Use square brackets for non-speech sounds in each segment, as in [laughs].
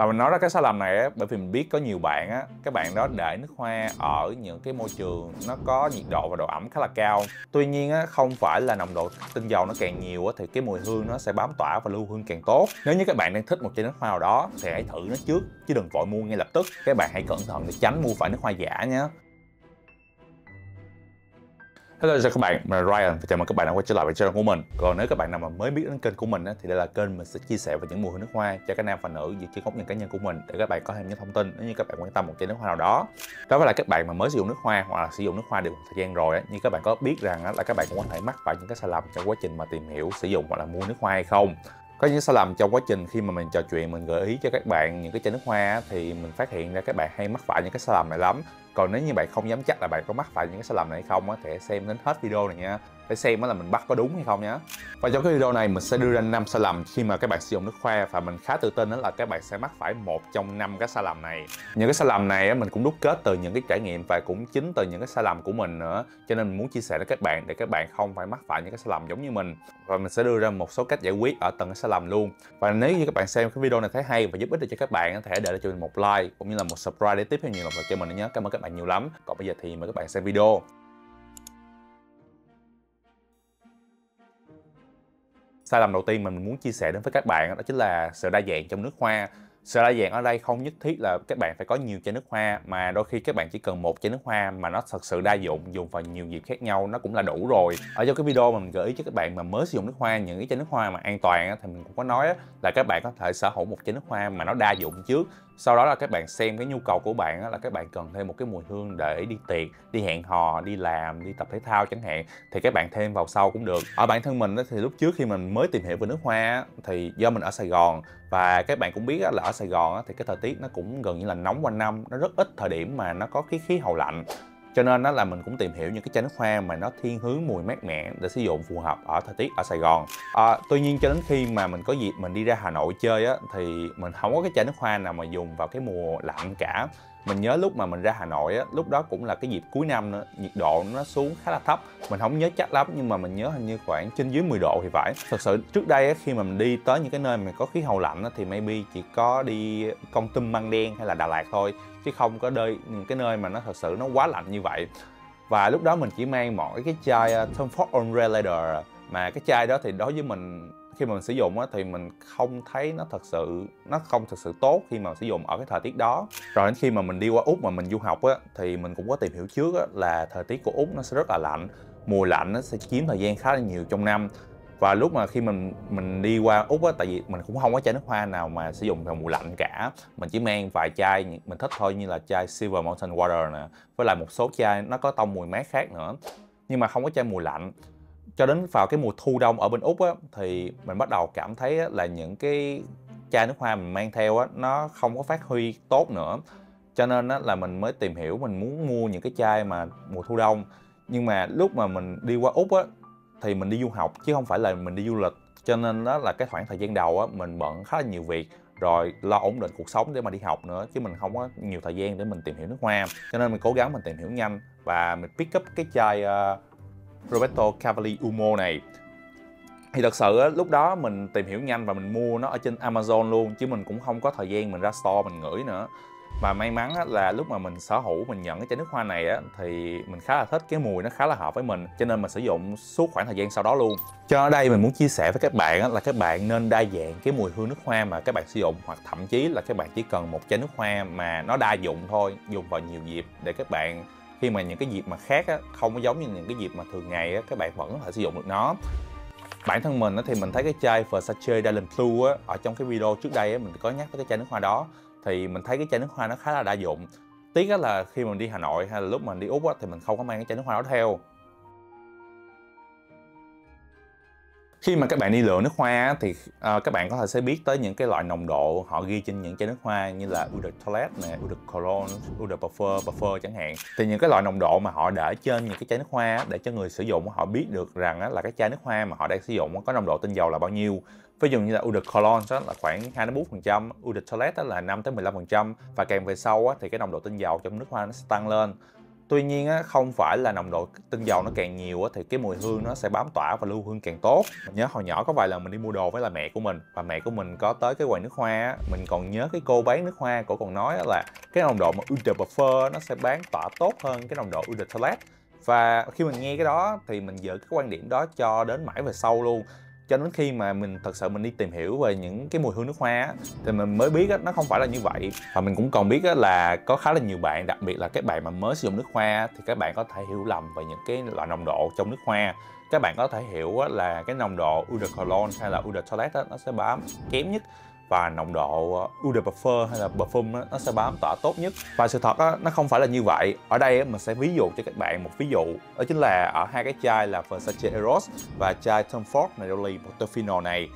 và mình nói ra cái sai lầm này á, bởi vì mình biết có nhiều bạn á các bạn đó để nước hoa ở những cái môi trường nó có nhiệt độ và độ ẩm khá là cao. Tuy nhiên á, không phải là nồng độ tinh dầu nó càng nhiều á, thì cái mùi hương nó sẽ bám tỏa và lưu hương càng tốt. Nếu như các bạn đang thích một chai nước hoa nào đó, thì hãy thử nó trước, chứ đừng vội mua ngay lập tức. Các bạn hãy cẩn thận để tránh mua phải nước hoa giả nhé. Hello chào các bạn, mình là Ryan và chào mừng các bạn đã quay trở lại với channel của mình. Còn nếu các bạn nào mà mới biết đến kênh của mình á, thì đây là kênh mình sẽ chia sẻ về những mùa hương nước hoa cho các nam và nữ dựa trên góc nhìn cá nhân của mình để các bạn có thêm những thông tin nếu như các bạn quan tâm một chai nước hoa nào đó. Đó với các bạn mà mới sử dụng nước hoa hoặc là sử dụng nước hoa được một thời gian rồi á, như các bạn có biết rằng á, là các bạn cũng có thể mắc phải những cái sai lầm trong quá trình mà tìm hiểu sử dụng hoặc là mua nước hoa hay không có những sai lầm trong quá trình khi mà mình trò chuyện, mình gợi ý cho các bạn những cái chai nước hoa thì mình phát hiện ra các bạn hay mắc phải những cái sai lầm này lắm. Còn nếu như bạn không dám chắc là bạn có mắc phải những cái sai lầm này hay không á, thì hãy xem đến hết video này nha để xem là mình bắt có đúng hay không nhé và trong cái video này mình sẽ đưa ra năm sai lầm khi mà các bạn sử dụng nước khoa và mình khá tự tin đó là các bạn sẽ mắc phải một trong năm cái sai lầm này. Những cái sai lầm này mình cũng đúc kết từ những cái trải nghiệm và cũng chính từ những cái sai lầm của mình nữa. Cho nên mình muốn chia sẻ với các bạn để các bạn không phải mắc phải những cái sai lầm giống như mình. Và mình sẽ đưa ra một số cách giải quyết ở từng cái sai lầm luôn. Và nếu như các bạn xem cái video này thấy hay và giúp ích được cho các bạn có thể để lại cho mình một like cũng như là một subscribe để tiếp theo nhiều động lực cho mình nữa nhé. Cảm ơn các bạn nhiều lắm. Còn bây giờ thì mời các bạn xem video. Sai lầm đầu tiên mà mình muốn chia sẻ đến với các bạn đó chính là sự đa dạng trong nước hoa. Sự đa dạng ở đây không nhất thiết là các bạn phải có nhiều chai nước hoa, mà đôi khi các bạn chỉ cần một chai nước hoa mà nó thật sự đa dụng, dùng vào nhiều dịp khác nhau, nó cũng là đủ rồi. Ở trong cái video mà mình gợi ý cho các bạn mà mới sử dụng nước hoa, những cái chai nước hoa mà an toàn thì mình cũng có nói là các bạn có thể sở hữu một chai nước hoa mà nó đa dụng trước sau đó là các bạn xem cái nhu cầu của bạn là các bạn cần thêm một cái mùi hương để đi tiệc, đi hẹn hò, đi làm, đi tập thể thao chẳng hạn, thì các bạn thêm vào sau cũng được. Ở bản thân mình thì lúc trước khi mình mới tìm hiểu về nước hoa thì do mình ở sài gòn và các bạn cũng biết là ở sài gòn thì cái thời tiết nó cũng gần như là nóng quanh năm, nó rất ít thời điểm mà nó có cái khí hậu lạnh cho nên đó là mình cũng tìm hiểu những cái chai nước hoa mà nó thiên hướng mùi mát mẻ để sử dụng phù hợp ở thời tiết ở Sài Gòn. À, tuy nhiên cho đến khi mà mình có dịp mình đi ra Hà Nội chơi á thì mình không có cái chai nước hoa nào mà dùng vào cái mùa lạnh cả mình nhớ lúc mà mình ra Hà Nội á lúc đó cũng là cái dịp cuối năm nữa nhiệt độ nó xuống khá là thấp. Mình không nhớ chắc lắm nhưng mà mình nhớ hình như khoảng trên dưới 10 độ thì phải. Thật sự trước đây á, khi mà mình đi tới những cái nơi mà có khí hậu lạnh á, thì maybe chỉ có đi Công Tum Măng Đen hay là Đà Lạt thôi chứ không có nơi những cái nơi mà nó thật sự nó quá lạnh như vậy. Và lúc đó mình chỉ mang mỗi cái chai uh, Tom Ford Umbrella Leather mà cái chai đó thì đối với mình khi mà mình sử dụng á, thì mình không thấy nó thật sự nó không thật sự tốt khi mà sử dụng ở cái thời tiết đó. Rồi đến khi mà mình đi qua úc mà mình du học á thì mình cũng có tìm hiểu trước á, là thời tiết của úc nó sẽ rất là lạnh. Mùa lạnh nó sẽ chiếm thời gian khá là nhiều trong năm. Và lúc mà khi mình mình đi qua úc á tại vì mình cũng không có chai nước hoa nào mà sử dụng vào mùa lạnh cả. Mình chỉ mang vài chai mình thích thôi như là chai silver mountain water nè với lại một số chai nó có tông mùi mát khác nữa. Nhưng mà không có chai mùa lạnh cho đến vào cái mùa thu đông ở bên úc á thì mình bắt đầu cảm thấy á, là những cái chai nước hoa mình mang theo á nó không có phát huy tốt nữa. Cho nên á, là mình mới tìm hiểu mình muốn mua những cái chai mà mùa thu đông. Nhưng mà lúc mà mình đi qua úc á thì mình đi du học chứ không phải là mình đi du lịch. Cho nên đó là cái khoảng thời gian đầu á mình bận khá là nhiều việc rồi lo ổn định cuộc sống để mà đi học nữa chứ mình không có nhiều thời gian để mình tìm hiểu nước hoa. Cho nên mình cố gắng mình tìm hiểu nhanh và mình pick up cái chai uh, Roberto Cavalli Umo này. Thì thật sự lúc đó mình tìm hiểu nhanh và mình mua nó ở trên Amazon luôn, chứ mình cũng không có thời gian mình ra store mình ngửi nữa. Và may mắn là lúc mà mình sở hữu, mình nhận cái chai nước hoa này á, thì mình khá là thích, cái mùi nó khá là hợp với mình, cho nên mình sử dụng suốt khoảng thời gian sau đó luôn. Cho ở đây mình muốn chia sẻ với các bạn là các bạn nên đa dạng cái mùi hương nước hoa mà các bạn sử dụng, hoặc thậm chí là các bạn chỉ cần một chai nước hoa mà nó đa dụng thôi, dùng vào nhiều dịp để các bạn khi mà những cái dịp mà khác á, không có giống như những cái dịp mà thường ngày á, các bạn vẫn có thể sử dụng được nó. Bản thân mình á, thì mình thấy cái chai Versace Dylan Blue á, ở trong cái video trước đây á, mình có nhắc tới cái chai nước hoa đó thì mình thấy cái chai nước hoa nó khá là đa dụng. Tiếc là khi mình đi Hà Nội hay là lúc mình đi Úc á, thì mình không có mang cái chai nước hoa đó theo. Khi mà các bạn đi lựa nước hoa thì uh, các bạn có thể sẽ biết tới những cái loại nồng độ họ ghi trên những chai nước hoa như là eau de toilette nè, eau de cologne, eau de parfum, parfum chẳng hạn. Thì những cái loại nồng độ mà họ để trên những cái chai nước hoa để cho người sử dụng họ biết được rằng là cái chai nước hoa mà họ đang sử dụng có nồng độ tinh dầu là bao nhiêu. Ví dụ như là eau de cologne đó là khoảng 2 đến 4%, eau de toilette là 5 tới 15% và càng về sau thì cái nồng độ tinh dầu trong nước hoa nó sẽ tăng lên tuy nhiên á, không phải là nồng độ tinh dầu nó càng nhiều á, thì cái mùi hương nó sẽ bám tỏa và lưu hương càng tốt. Mình nhớ hồi nhỏ có vài lần mình đi mua đồ với là mẹ của mình và mẹ của mình có tới cái quầy nước hoa á, mình còn nhớ cái cô bán nước hoa cổ còn nói là cái nồng độ mà Eau de Parfum nó sẽ bán tỏa tốt hơn cái nồng độ Eau de Toilette và khi mình nghe cái đó thì mình giữ cái quan điểm đó cho đến mãi về sau luôn cho đến khi mà mình thật sự mình đi tìm hiểu về những cái mùi hương nước hoa á, thì mình mới biết á, nó không phải là như vậy. Và mình cũng còn biết á, là có khá là nhiều bạn đặc biệt là các bạn mà mới sử dụng nước hoa thì các bạn có thể hiểu lầm về những cái loại nồng độ trong nước hoa. Các bạn có thể hiểu á, là cái nồng độ eau de cologne hay là eau de toilette á, nó sẽ bám kém nhất và nồng độ eau de parfum hay là parfum nó sẽ bám tỏa tốt nhất. Và sự thật á, nó không phải là như vậy. Ở đây á, mình sẽ ví dụ cho các bạn một ví dụ. Đó chính là ở hai cái chai là Versace Eros và chai Tom Ford Neroli Portofino này.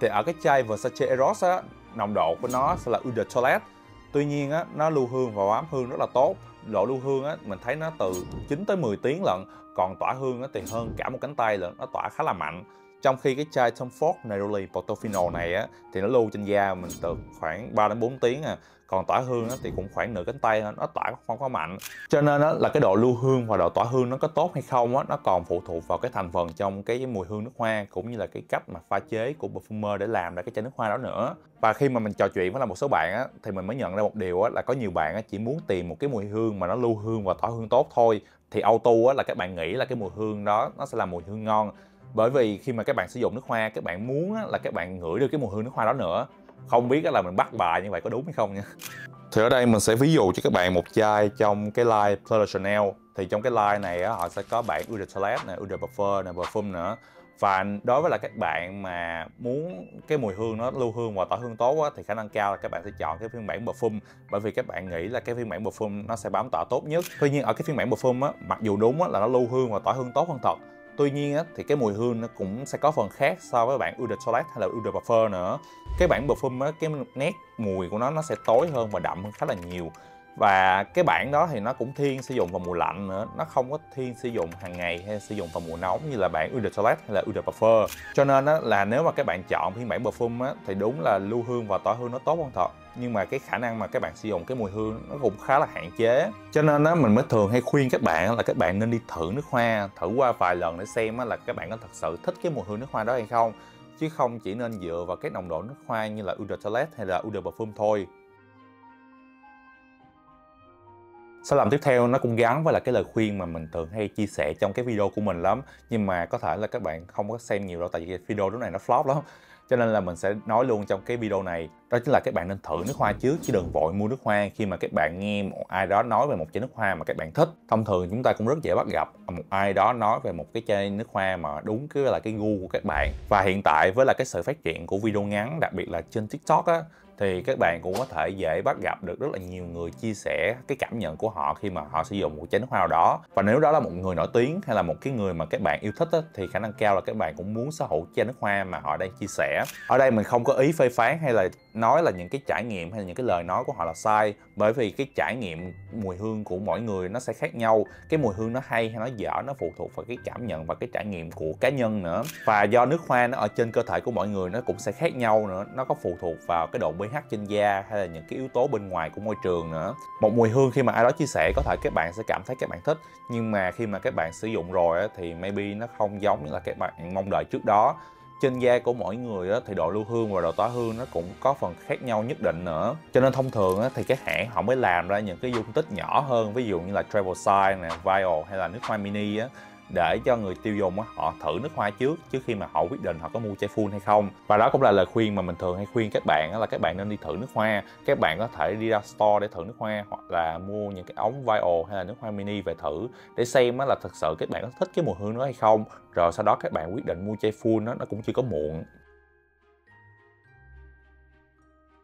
Thì ở cái chai Versace Eros á, nồng độ của nó sẽ là eau de toilette tuy nhiên á, nó lưu hương và bám hương rất là tốt. Độ lưu hương á, mình thấy nó từ 9 tới 10 tiếng lận. Còn tỏa hương á, thì hơn cả một cánh tay lận nó tỏa khá là mạnh trong khi cái chai Tom Ford Neroli Portofino này á thì nó lưu trên da mình từ khoảng 3 đến 4 tiếng à. Còn tỏa hương á, thì cũng khoảng nửa cánh tay nó tỏa không có mạnh. Cho nên á, là cái độ lưu hương và độ tỏa hương nó có tốt hay không á, nó còn phụ thuộc vào cái thành phần trong cái mùi hương nước hoa cũng như là cái cách mà pha chế của perfumer để làm ra cái chai nước hoa đó nữa. Và khi mà mình trò chuyện với là một số bạn á, thì mình mới nhận ra một điều á, là có nhiều bạn á, chỉ muốn tìm một cái mùi hương mà nó lưu hương và tỏa hương tốt thôi. Thì auto á, là các bạn nghĩ là cái mùi hương đó nó sẽ là mùi hương ngon bởi vì khi mà các bạn sử dụng nước hoa các bạn muốn là các bạn ngửi được cái mùi hương nước hoa đó nữa. Không biết là mình bắt bài như vậy có đúng hay không nha. Thì ở đây mình sẽ ví dụ cho các bạn một chai trong cái line Fleur Chanel thì trong cái line này á, họ sẽ có bạn Eau de Toilette này, Eau de Parfum này, Parfum nữa. Và đối với là các bạn mà muốn cái mùi hương nó lưu hương và tỏa hương tốt á, thì khả năng cao là các bạn sẽ chọn cái phiên bản parfum. Bởi vì các bạn nghĩ là cái phiên bản parfum nó sẽ bám tỏa tốt nhất. Tuy nhiên ở cái phiên bản parfum á mặc dù đúng á, là nó lưu hương và tỏa hương tốt hơn thật. Tuy nhiên á, thì cái mùi hương nó cũng sẽ có phần khác so với bản Eau de Toilette hay là Eau de Parfum nữa. Cái bản parfum á, cái nét mùi của nó nó sẽ tối hơn và đậm hơn khá là nhiều. Và cái bảng đó thì nó cũng thiên sử dụng vào mùa lạnh nữa, nó không có thiên sử dụng hàng ngày hay sử dụng vào mùa nóng như là bản Eau de Toilette hay là Eau de Parfum. Cho nên á, là nếu mà các bạn chọn phiên bản perfume á, thì đúng là lưu hương và tỏa hương nó tốt hơn thật. Nhưng mà cái khả năng mà các bạn sử dụng cái mùi hương nó cũng khá là hạn chế. Cho nên á mình mới thường hay khuyên các bạn là các bạn nên đi thử nước hoa thử qua vài lần để xem á là các bạn có thật sự thích cái mùi hương nước hoa đó hay không. Chứ không chỉ nên dựa vào cái nồng độ nước hoa như là Eau de Toilette hay là Eau de Parfum thôi. Sai lầm tiếp theo nó cũng gắn với là cái lời khuyên mà mình thường hay chia sẻ trong cái video của mình lắm. Nhưng mà có thể là các bạn không có xem nhiều đâu, tại vì video lúc này nó flop lắm. Cho nên là mình sẽ nói luôn trong cái video này. Đó chính là các bạn nên thử nước hoa trước, chứ đừng vội mua nước hoa. Khi mà các bạn nghe một ai đó nói về một chai nước hoa mà các bạn thích, thông thường chúng ta cũng rất dễ bắt gặp một ai đó nói về một cái chai nước hoa mà đúng cái là cái gu của các bạn. Và hiện tại với là cái sự phát triển của video ngắn, đặc biệt là trên tiktok á thì các bạn cũng có thể dễ bắt gặp được rất là nhiều người chia sẻ cái cảm nhận của họ khi mà họ sử dụng một chai nước hoa nào đó. Và nếu đó là một người nổi tiếng hay là một cái người mà các bạn yêu thích á, thì khả năng cao là các bạn cũng muốn sở hữu chai nước hoa mà họ đang chia sẻ. Ở đây mình không có ý phê phán hay là nói là những cái trải nghiệm hay là những cái lời nói của họ là sai bởi vì cái trải nghiệm mùi hương của mỗi người nó sẽ khác nhau. Cái mùi hương nó hay hay nó dở nó phụ thuộc vào cái cảm nhận và cái trải nghiệm của cá nhân nữa. Và do nước hoa nó ở trên cơ thể của mọi người nó cũng sẽ khác nhau nữa nó có phụ thuộc vào cái độ pH trên da hay là những cái yếu tố bên ngoài của môi trường nữa. Một mùi hương khi mà ai đó chia sẻ có thể các bạn sẽ cảm thấy các bạn thích. Nhưng mà khi mà các bạn sử dụng rồi thì maybe nó không giống như là các bạn mong đợi trước đó. Trên da của mỗi người á, thì độ lưu hương và độ tỏa hương nó cũng có phần khác nhau nhất định nữa. Cho nên thông thường á, thì các hãng họ mới làm ra những cái dung tích nhỏ hơn. Ví dụ như là travel size nè vial hay là nước hoa mini á để cho người tiêu dùng họ thử nước hoa trước trước khi mà họ quyết định họ có mua chai full hay không. Và đó cũng là lời khuyên mà mình thường hay khuyên các bạn là các bạn nên đi thử nước hoa. Các bạn có thể đi ra store để thử nước hoa, hoặc là mua những cái ống vial hay là nước hoa mini về thử, để xem là thật sự các bạn có thích cái mùi hương đó hay không. Rồi sau đó các bạn quyết định mua chai full đó nó cũng chưa có muộn.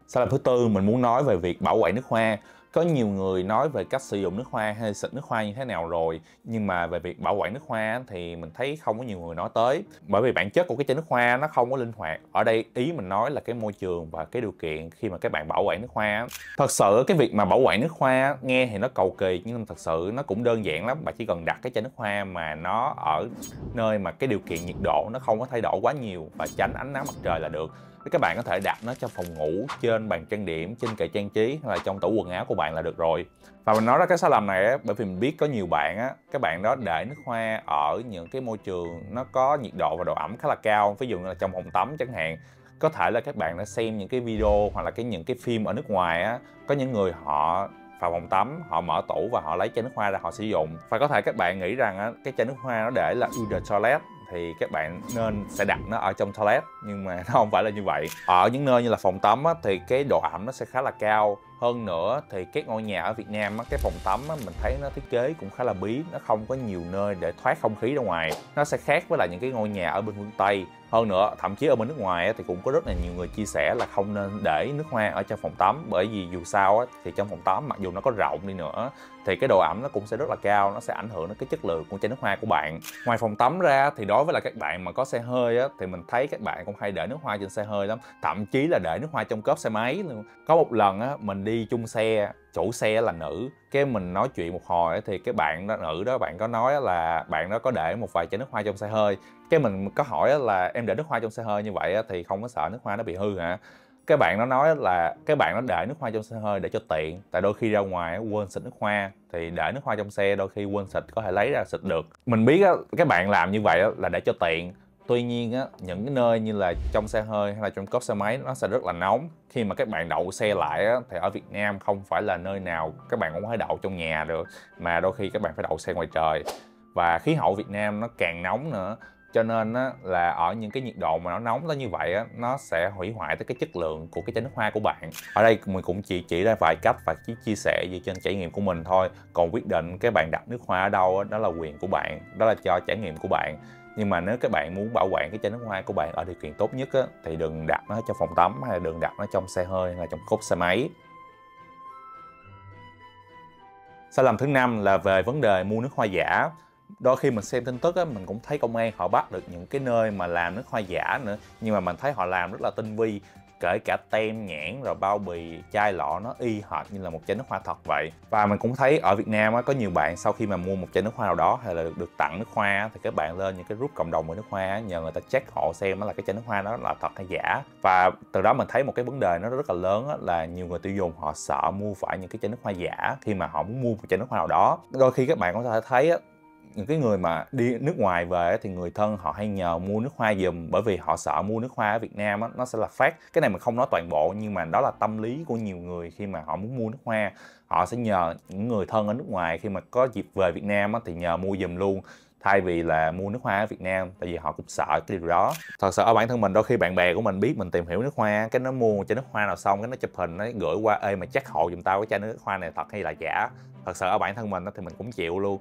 Sai lầm thứ tư mình muốn nói về việc bảo quản nước hoa có nhiều người nói về cách sử dụng nước hoa hay xịt nước hoa như thế nào rồi, nhưng mà về việc bảo quản nước hoa thì mình thấy không có nhiều người nói tới. Bởi vì bản chất của cái chai nước hoa nó không có linh hoạt. Ở đây ý mình nói là cái môi trường và cái điều kiện khi mà các bạn bảo quản nước hoa thật sự cái việc mà bảo quản nước hoa nghe thì nó cầu kỳ, nhưng thật sự nó cũng đơn giản lắm. Bạn chỉ cần đặt cái chai nước hoa mà nó ở nơi mà cái điều kiện nhiệt độ nó không có thay đổi quá nhiều và tránh ánh nắng mặt trời là được các bạn có thể đặt nó trong phòng ngủ trên bàn trang điểm trên kệ trang trí hay là trong tủ quần áo của bạn là được rồi. Và mình nói ra cái sai lầm này á bởi vì mình biết có nhiều bạn á các bạn đó để nước hoa ở những cái môi trường nó có nhiệt độ và độ ẩm khá là cao. Ví dụ như là trong phòng tắm chẳng hạn có thể là các bạn đã xem những cái video hoặc là cái những cái phim ở nước ngoài á có những người họ vào phòng tắm họ mở tủ và họ lấy chai nước hoa ra họ sử dụng. Và có thể các bạn nghĩ rằng á, cái chai nước hoa nó để là in the toilet thì các bạn nên sẽ đặt nó ở trong toilet nhưng mà [laughs] nó không phải là như vậy. Ở những nơi như là phòng tắm á, thì cái độ ẩm nó sẽ khá là cao hơn nữa thì các ngôi nhà ở Việt Nam á, cái phòng tắm á, mình thấy nó thiết kế cũng khá là bí nó không có nhiều nơi để thoát không khí ra ngoài. Nó sẽ khác với lại những cái ngôi nhà ở bên phương Tây. Hơn nữa thậm chí ở bên nước ngoài á, thì cũng có rất là nhiều người chia sẻ là không nên để nước hoa ở trong phòng tắm bởi vì dù sao á, thì trong phòng tắm mặc dù nó có rộng đi nữa thì cái độ ẩm nó cũng sẽ rất là cao nó sẽ ảnh hưởng đến cái chất lượng của chai nước hoa của bạn. Ngoài phòng tắm ra thì đối với là các bạn mà có xe hơi á thì mình thấy các bạn cũng hay để nước hoa trên xe hơi lắm. Thậm chí là để nước hoa trong cốp xe máy luôn. Có một lần á mình đi chung xe, chủ xe là nữ. Cái mình nói chuyện một hồi thì cái bạn đó, nữ đó bạn có nói là bạn đó có để một vài chai nước hoa trong xe hơi. Cái mình có hỏi là em để nước hoa trong xe hơi như vậy thì không có sợ nước hoa nó bị hư hả? Cái bạn nó nói là cái bạn nó để nước hoa trong xe hơi để cho tiện, tại đôi khi ra ngoài quên xịt nước hoa, thì để nước hoa trong xe đôi khi quên xịt có thể lấy ra xịt được. Mình biết á bạn làm như vậy là để cho tiện tuy nhiên á những cái nơi như là trong xe hơi hay là trong cốp xe máy nó sẽ rất là nóng. Khi mà các bạn đậu xe lại á, thì ở Việt Nam không phải là nơi nào các bạn cũng có thể đậu trong nhà được mà đôi khi các bạn phải đậu xe ngoài trời. Và khí hậu Việt Nam nó càng nóng nữa cho nên á, là ở những cái nhiệt độ mà nó nóng tới như vậy á, nó sẽ hủy hoại tới cái chất lượng của cái chai nước hoa của bạn. Ở đây mình cũng chỉ chỉ ra vài cách và chỉ chia sẻ dựa trên trải nghiệm của mình thôi. Còn quyết định cái bạn đặt nước hoa ở đâu á, đó là quyền của bạn đó là cho trải nghiệm của bạn nhưng mà nếu các bạn muốn bảo quản cái chai nước hoa của bạn ở điều kiện tốt nhất á, thì đừng đặt nó trong phòng tắm hay là đừng đặt nó trong xe hơi hay là trong cốp xe máy. Sai lầm thứ năm là về vấn đề mua nước hoa giả. Đôi khi mình xem tin tức á mình cũng thấy công an họ bắt được những cái nơi mà làm nước hoa giả nữa nhưng mà mình thấy họ làm rất là tinh vi kể cả tem nhãn rồi bao bì chai lọ nó y hệt như là một chai nước hoa thật vậy. Và mình cũng thấy ở Việt Nam á, có nhiều bạn sau khi mà mua một chai nước hoa nào đó hay là được, được tặng nước hoa thì các bạn lên những cái group cộng đồng về nước hoa nhờ người ta check họ xem là cái chai nước hoa đó là thật hay giả. Và từ đó mình thấy một cái vấn đề nó rất là lớn á, là nhiều người tiêu dùng họ sợ mua phải những cái chai nước hoa giả khi mà họ muốn mua một chai nước hoa nào đó. Đôi khi các bạn có thể thấy á, những cái người mà đi nước ngoài về thì người thân họ hay nhờ mua nước hoa giùm bởi vì họ sợ mua nước hoa ở Việt Nam á, nó sẽ là phát cái này mình không nói toàn bộ nhưng mà đó là tâm lý của nhiều người khi mà họ muốn mua nước hoa. Họ sẽ nhờ những người thân ở nước ngoài khi mà có dịp về Việt Nam á, thì nhờ mua giùm luôn thay vì là mua nước hoa ở Việt Nam tại vì họ cũng sợ cái điều đó. Thật sự ở bản thân mình đôi khi bạn bè của mình biết mình tìm hiểu nước hoa cái nó mua một chai nước hoa nào xong cái nó chụp hình nó gửi qua ê mà chắc hộ giùm tao cái chai nước hoa này thật hay là giả. Thật sự ở bản thân mình thì mình cũng chịu luôn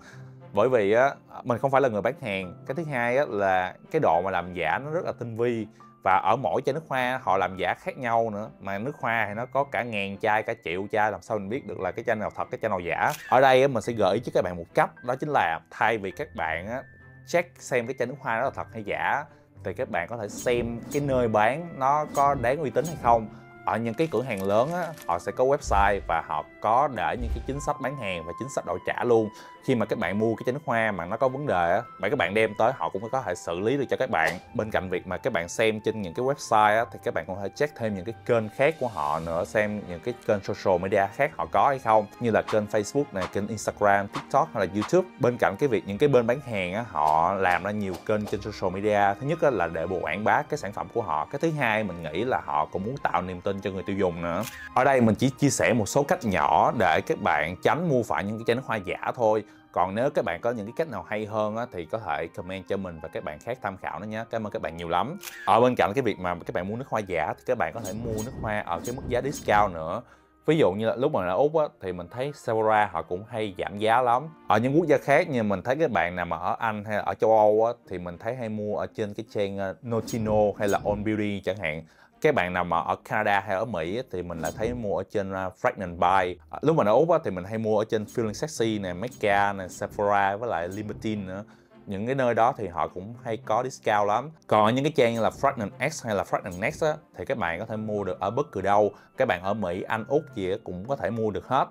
bởi vì á mình không phải là người bán hàng. Cái thứ hai á là cái độ mà làm giả nó rất là tinh vi. Và ở mỗi chai nước hoa họ làm giả khác nhau nữa. Mà nước hoa thì nó có cả ngàn chai cả triệu chai làm sao mình biết được là cái chai nào thật cái chai nào giả. Ở đây á, mình sẽ gợi ý cho các bạn một cách đó chính là thay vì các bạn á, check xem cái chai nước hoa đó là thật hay giả thì các bạn có thể xem cái nơi bán nó có đáng uy tín hay không ở những cái cửa hàng lớn á, họ sẽ có website và họ có để những cái chính sách bán hàng và chính sách đổi trả luôn. Khi mà các bạn mua cái chai nước hoa mà nó có vấn đề á bạn các bạn đem tới họ cũng có thể xử lý được cho các bạn. Bên cạnh việc mà các bạn xem trên những cái website á thì các bạn cũng có thể check thêm những cái kênh khác của họ nữa xem những cái kênh social media khác họ có hay không như là kênh Facebook này kênh Instagram TikTok hay là YouTube. Bên cạnh cái việc những cái bên bán hàng á họ làm ra nhiều kênh trên social media. Thứ nhất á, là để quảng bá cái sản phẩm của họ. Cái thứ hai mình nghĩ là họ cũng muốn tạo niềm tin cho người tiêu dùng nữa. Ở đây mình chỉ chia sẻ một số cách nhỏ để các bạn tránh mua phải những cái chai nước hoa giả thôi. Còn nếu các bạn có những cái cách nào hay hơn á, thì có thể comment cho mình và các bạn khác tham khảo nó nhé. Cảm ơn các bạn nhiều lắm. Ở bên cạnh cái việc mà các bạn mua nước hoa giả thì các bạn có thể mua nước hoa ở cái mức giá discount nữa. Ví dụ như là lúc mà ở úc á, thì mình thấy Sephora họ cũng hay giảm giá lắm. Ở những quốc gia khác như mình thấy các bạn nào mà ở anh hay là ở châu âu á, thì mình thấy hay mua ở trên cái trang ờ, Notino hay là On Beauty chẳng hạn các bạn nào mà ở Canada hay ở Mỹ thì mình lại thấy mua ở trên à, uh, Fragrant Buy. À, lúc mà ở Úc thì mình hay mua ở trên Feeling Sexy nè, Mecca nè, Sephora với lại Libertine nữa. Những cái nơi đó thì họ cũng hay có discount lắm. Còn những cái trang như là Fragrant X hay là Fragrant Next á, thì các bạn có thể mua được ở bất cứ đâu. Các bạn ở Mỹ, Anh, Úc gì cũng có thể mua được hết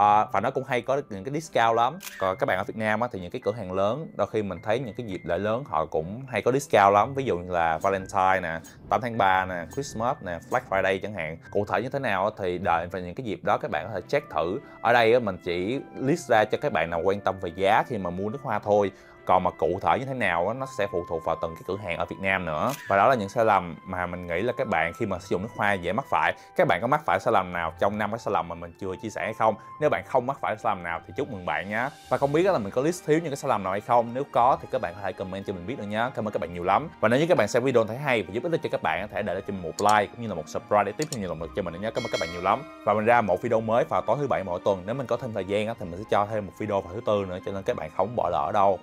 à, và nó cũng hay có những cái discount lắm. Còn các bạn ở Việt Nam á, thì những cái cửa hàng lớn đôi khi mình thấy những cái dịp lễ lớn họ cũng hay có discount lắm. Ví dụ như là Valentine nè 8 tháng 3 nè Christmas nè Black Friday chẳng hạn. Cụ thể như thế nào á, thì đợi vào những cái dịp đó các bạn có thể check thử. Ở đây á, mình chỉ list ra cho các bạn nào quan tâm về giá khi mà mua nước hoa thôi còn mà cụ thể như thế nào á, nó sẽ phụ thuộc vào từng cái cửa hàng ở Việt Nam nữa. Và đó là những sai lầm mà mình nghĩ là các bạn khi mà sử dụng nước hoa dễ mắc phải. Các bạn có mắc phải sai lầm nào trong năm cái sai lầm mà mình chưa chia sẻ hay không? Nếu bạn không mắc phải sai lầm nào thì chúc mừng bạn nhé. Và không biết là mình có list thiếu những cái sai lầm nào hay không? Nếu có thì các bạn có thể comment cho mình biết được nhé. Cảm ơn các bạn nhiều lắm. Và nếu như các bạn xem video thấy hay và giúp ích cho các bạn có thể để lại cho mình một like cũng như là một subscribe để tiếp thêm nhiều động lực cho mình nữa nhé. Cảm ơn các bạn nhiều lắm. Và mình ra một video mới vào tối thứ bảy mỗi tuần. Nếu mình có thêm thời gian thì mình sẽ cho thêm một video vào thứ tư nữa cho nên các bạn không bỏ lỡ đâu.